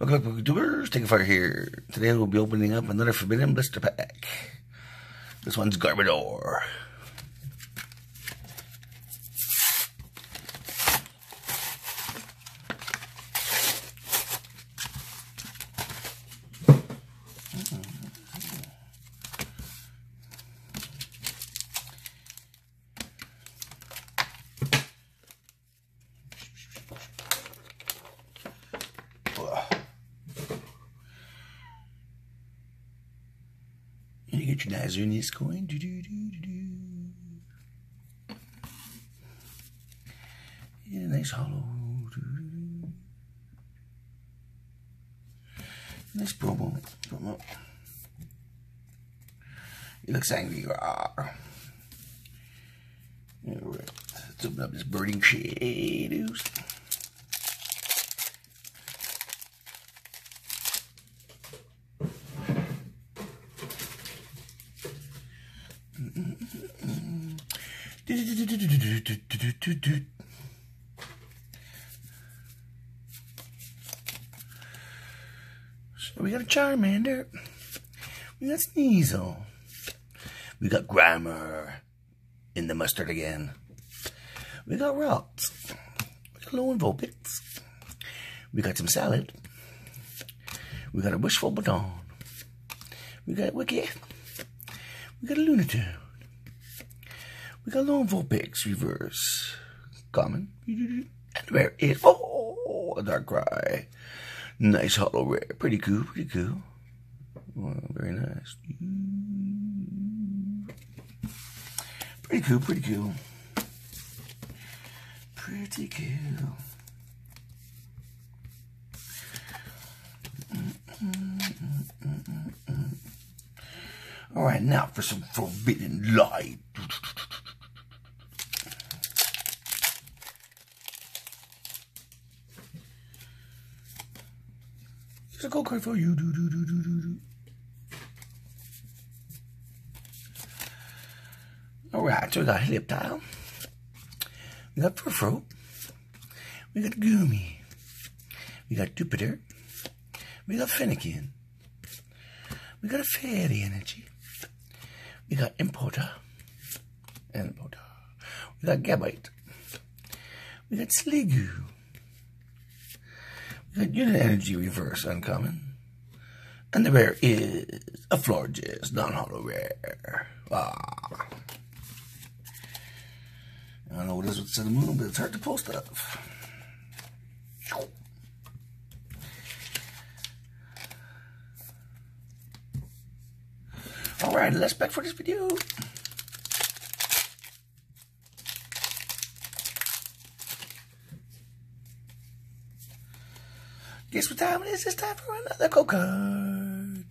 Welcome back. Taigafire here. Today we'll be opening up another Forbidden Blister Pack. This one's Garbodor. Your Nazunis coin. Do, do, do, do, do. Yeah, nice hollow. Do, do, do. Nice promo. promo. He looks angry. Rawr. Alright, let's open up this burning shadows. So we got a Charmander. We got Sneasel. We got Grimer in the mustard again. We got Rocks. We got Alolan Vulpix. We got some salad. We got a Wishful Baton. We got Wicked. We got a Lunatone. We got Alolan Vulpix reverse. Common. And rare is oh a Darkrai. Nice hollow rare. Pretty cool, pretty cool. Oh, very nice. Pretty cool, pretty cool. Pretty cool. All right, now for some forbidden light. Here's a gold card for you. Do, do, do, do, do, do. All right, so we got Helioptile. We got Furfrou. We got Goomy. We got Jupiter. We got Fennekin. We got a Fairy Energy. We got Importer. Importer. We got Gabite. We got Sliggoo. Unit Energy Reverse Uncommon. And the rare is a Florges, non-hollow rare. Ah. I don't know what it is with the moon, but it's hard to pull stuff. Alright, let's back for this video. Guess what time it is? It's time for another card.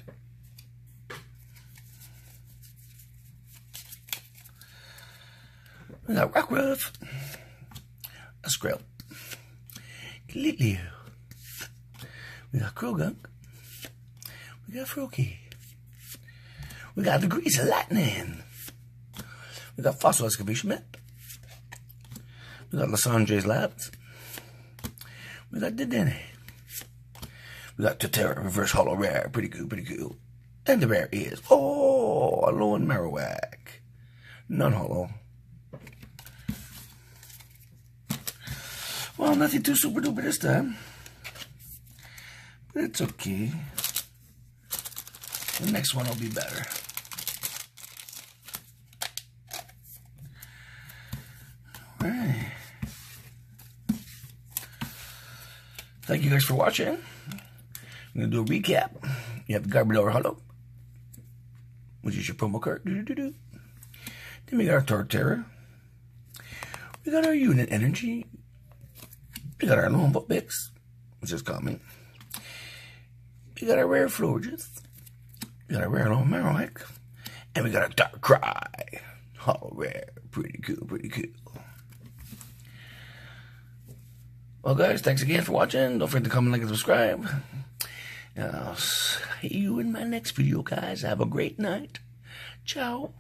We got Rockruff, a Skrill, Litleo, we got Croagunk, we got Froakie, we got the of Lightning, we got Fossil Excavation Map, we got Lysandre's Labs, we got the Dedenne, we got Torterra Reverse Hollow Rare, pretty cool, pretty cool. And the rare is, oh, a Alolan Marowak, non-hollow. Well, nothing too super duper this time. But it's okay. The next one will be better. Alright. Thank you guys for watching. I'm going to do a recap. You have the Garbodor Hollow, which is your promo card. Doo -doo -doo then we got our Torterra. We got our Unit Energy. We got our Alolan Vulpix, which is common. We got our Rare Florges. We got our Rare Alolan Marowak. And we got a Darkrai. Oh, rare. Pretty cool, pretty cool. Well, guys, thanks again for watching. Don't forget to comment, like, and subscribe. I'll see you in my next video, guys. Have a great night. Ciao.